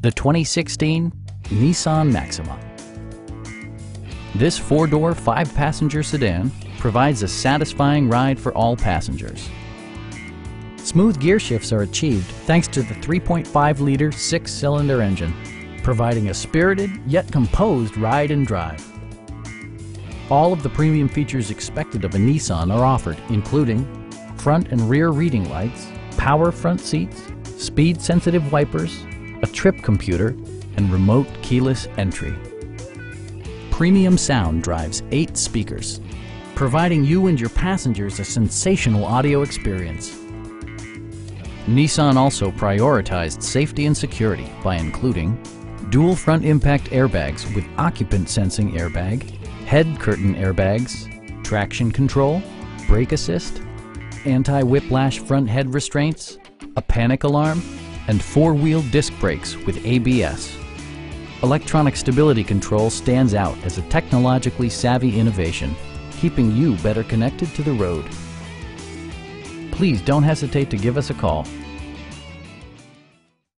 the 2016 Nissan Maxima. This four-door, five-passenger sedan provides a satisfying ride for all passengers. Smooth gear shifts are achieved thanks to the 3.5-liter six-cylinder engine, providing a spirited yet composed ride and drive. All of the premium features expected of a Nissan are offered, including front and rear reading lights, power front seats, speed-sensitive wipers, a trip computer, and remote keyless entry. Premium sound drives eight speakers, providing you and your passengers a sensational audio experience. Nissan also prioritized safety and security by including dual front impact airbags with occupant sensing airbag, head curtain airbags, traction control, brake assist, anti-whiplash front head restraints, a panic alarm, and four-wheel disc brakes with ABS. Electronic stability control stands out as a technologically savvy innovation, keeping you better connected to the road. Please don't hesitate to give us a call